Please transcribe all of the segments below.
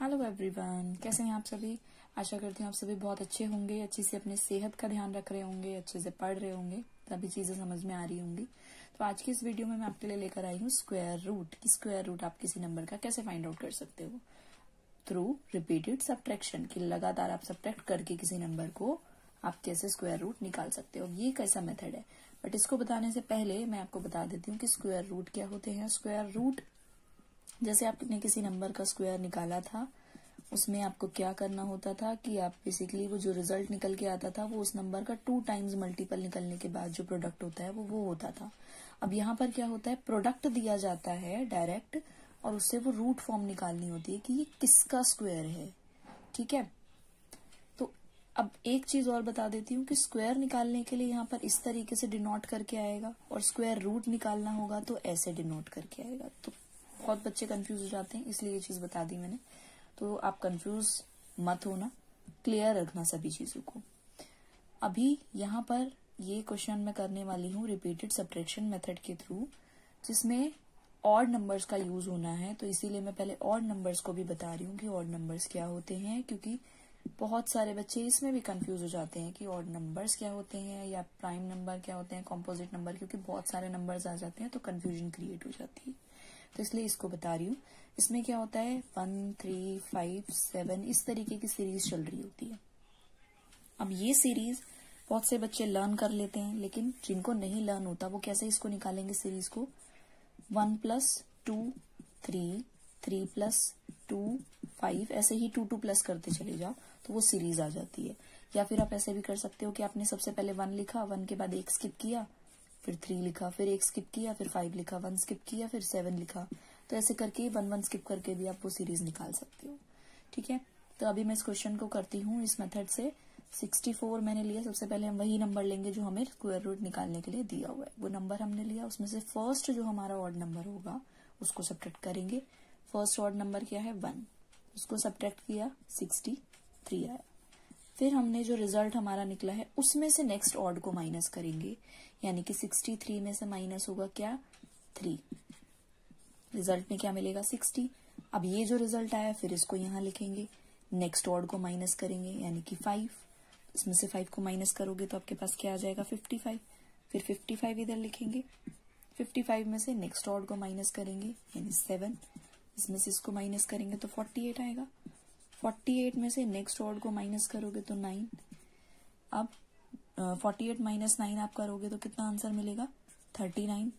Hello everyone कैसे हैं आप सभी? आशा करती हूँ आप सभी बहुत अच्छे होंगे, अच्छे से अपने सेहत का ध्यान रख रहे होंगे, अच्छे से पढ़ रहे होंगे सभी चीज़ें समझ में आ रही होंगी। तो आज की इस वीडियो में मैं आपके लिए लेकर आई हूँ स्क्वायर रूट की स्क्वायर रूट आप किसी नंबर का कैसे फाइंड आउट कर सकते हो? थ्रू रिपीटेड सब्ट्रैक्शन की लगातार आप सब्ट्रैक्ट करके किसी नंबर को आप कैसे स्क्वायर रूट निकाल सकते हो? ये कैसा मेथड है। बट इसको बताने से पहले मैं आपको बता देती हूँ कि स्क्वायर रूट क्या होते हैं? स्क्वायर रूट जैसे आपने किसी नंबर का स्क्वायर निकाला था, उसमें आपको क्या करना होता था कि आप बेसिकली वो जो रिज़ल्ट निकल के आता था, वो उस नंबर का टू टाइम्स मल्टीपल निकलने के बाद जो प्रोडक्ट होता है, वो वो होता था। अब यहाँ पर क्या होता है प्रोडक्ट दिया जाता है डायरेक्ट और उससे वो रूट फॉर्म निकालनी होती है कि ये किसका स्क्वायर है, ठीक है? तो अब एक चीज़ और बता देती हूँ कि स्क्वायर निकालने के लिए यहाँ पर इस तरीके से डिनोट करके आएगा और स्क्वायर रूट निकालना होगा तो ऐसे डिनोट करके आएगा। तो बहुत बच्चे कंफ्यूज हो जाते हैं, इसलिए ये चीज़ बता दी मैंने। तो आप कंफ्यूज मत होना क्लियर रखना सभी चीज़ों को। अभी यहाँ पर ये क्वेश्चन मैं करने वाली हूँ रिपीटेड सब्ट्रैक्शन मेथड के थ्रू जिसमें ऑड नंबर्स का यूज़ होना है। तो इसीलिए मैं पहले ऑड नंबर्स को भी बता रही हूँ कि ऑड नंबर्स क्या होते हैं, क्योंकि बहुत सारे बच्चे इसमें भी कंफ्यूज हो जाते हैं कि ऑड नंबर्स क्या होते हैं या प्राइम नंबर क्या होते हैं कॉम्पोजिट नंबर क्योंकि बहुत सारे नंबर्स आ जाते हैं तो कंफ्यूजन क्रिएट हो जाती है। तो इसलिए इसको बता रही हूँ। इसमें क्या होता है? वन थ्री फाइव सेवन इस तरीके की सीरीज़ चल रही होती है। अब ये सीरीज़ बहुत से बच्चे लर्न कर लेते हैं, लेकिन जिनको नहीं लर्न होता, वो कैसे इसको निकालेंगे सीरीज़ को? One plus two three three plus two five ऐसे ही टू टू प्लस करते चले जाओ तो वो सीरीज़ आ जाती है। या फिर आप ऐसे भी कर सकते हो कि आपने सबसे पहले वन लिखा वन के बाद एक स्किप किया फिर थ्री लिखा, फिर एक स्किप किया, फिर फाइव लिखा वन स्किप किया, फिर सेवन लिखा। तो ऐसे करके वन वन स्किप करके भी आप वो सीरीज़ निकाल सकते हो। ठीक है? तो अभी मैं इस क्वेश्चन को करती हूँ, इस मेथड से। 64 मैंने लिया, सबसे पहले हम वही नंबर लेंगे जो हमें स्क्वायर रूट निकालने के लिए दिया हुआ है। वो नंबर हमने लिया, उसमें से फ़र्स्ट जो हमारा ऑड नंबर होगा, उसको सब्ट्रैक्ट करेंगे। फ़र्स्ट ऑड नंबर क्या है? वन उसको सब्ट्रैक्ट किया सिक्सटी थ्री आया। फिर हमने जो रिज़ल्ट हमारा निकला है, उसमें से नेक्स्ट ऑड को माइनस करेंगे। यानी कि 63 में से माइनस होगा क्या? थ्री रिज़ल्ट में क्या मिलेगा? 60 अब ये जो रिज़ल्ट आया, फिर इसको यहाँ लिखेंगे। नेक्स्ट ऑड को माइनस करेंगे, यानी कि फाइव इसमें से फाइव को माइनस करोगे तो आपके पास क्या आ जाएगा? 55 फिर 55 इधर लिखेंगे। 55 में से नेक्स्ट ऑड को माइनस करेंगे, यानी सेवन इसमें से इसको माइनस करेंगे तो 48 आएगा। 48 में से नेक्स्ट ऑड को माइनस करोगे तो नाइन अब फोर्टी एट माइनस नाइन आप करोगे तो कितना आंसर मिलेगा? थर्टी नाइन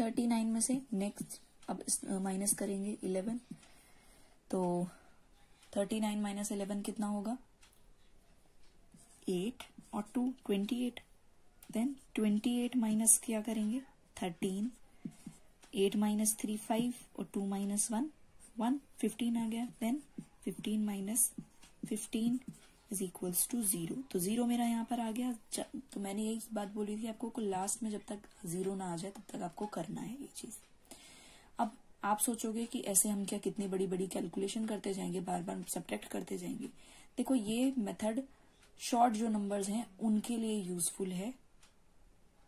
थर्टी नाइन में से नेक्स्ट अब माइनस करेंगे इलेवन तो थर्टी नाइन माइनस इलेवन कितना होगा? एट और two twenty eight then twenty eight minus क्या करेंगे? Thirteen eight minus three five और two minus one one fifteen आ गया then fifteen minus fifteen is equals to zero तो zero मेरा यहाँ पर आ गया। तो मैंने यही बात बोली थी आपको को लास्ट में जब तक ज़ीरो ना आ जाए, तब तक आपको करना है ये चीज़। अब आप सोचोगे कि ऐसे हम क्या कितनी बड़ी बड़ी कैलकुलेशन करते जाएँगे बार बार सब्ट्रैक्ट करते जाएँगे। देखो, ये मेथड शॉर्ट जो नंबर्स हैं, उनके लिए यूजफुल है।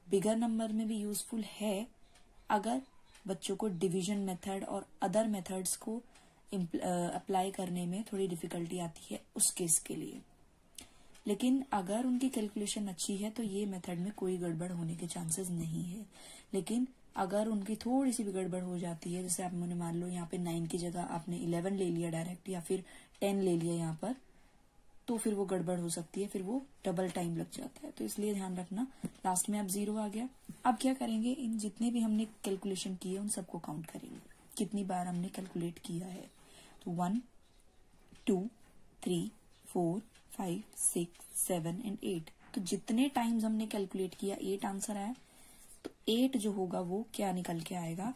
बिगर नंबर में भी यूजफुल है, अगर बच्चों को डिवीज़न मेथड और अदर मेथड्स को अप्लाई करने में थोड़ी डिफिकल्टी आती है उस केस के लिए। लेकिन अगर उनकी कैलकुलेशन अच्छी है तो ये मेथड में कोई गड़बड़ होने के चांसेस नहीं है। लेकिन अगर उनकी थोड़ी सी भी गड़बड़ हो जाती है, जैसे आप मैंने मान लो यहाँ पे नाइन की जगह आपने इलेवन ले लिया डायरेक्ट या फिर टेन ले लिया यहाँ पर तो फिर वो गड़बड़ हो सकती है, फिर वो डबल टाइम लग जाता है। तो इसलिए ध्यान रखना लास्ट में अब ज़ीरो आ गया। अब क्या करेंगे, इन जितने भी हमने कैलकुलेशन किए, उन सबको काउंट करेंगे। कितनी बार हमने कैलकुलेट किया है? तो one two three four five six seven and eight तो जितने टाइम्स हमने कैलकुलेट किया एट आंसर आया। तो एट जो होगा, वो क्या निकल के आएगा?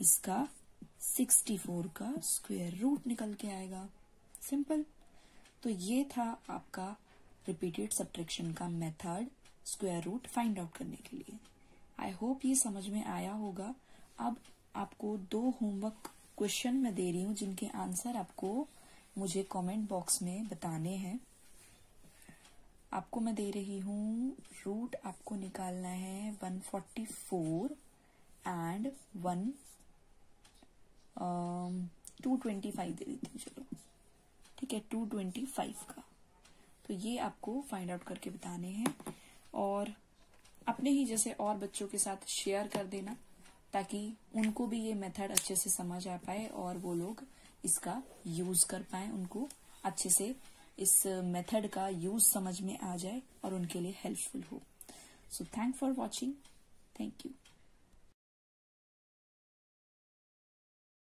इसका सिक्सटी फोर का स्क्वायर रूट निकल के आएगा। सिंपल तो ये था आपका रिपीटेड सब्ट्रैक्शन का method square root find out करने के लिए। आई होप ये समझ में आया होगा। अब आपको दो होमवर्क क्वेश्चन मैं दे रही हूँ, जिनके आंसर आपको मुझे कमेंट बॉक्स में बताने हैं। आपको मैं दे रही हूँ रूट आपको निकालना है 144 and one two twenty five दे देती हूँ, चलो। है टू ट्वेंटी फाइव का। तो ये आपको फाइंड आउट करके बताने हैं। और अपने ही जैसे और बच्चों के साथ शेयर कर देना, ताकि उनको भी ये मेथड अच्छे से समझ आ पाए और वो लोग इसका यूज़ कर पाए, उनको अच्छे से इस मेथड का यूज़ समझ में आ जाए और उनके लिए हेल्पफुल हो। So thank for watching thank you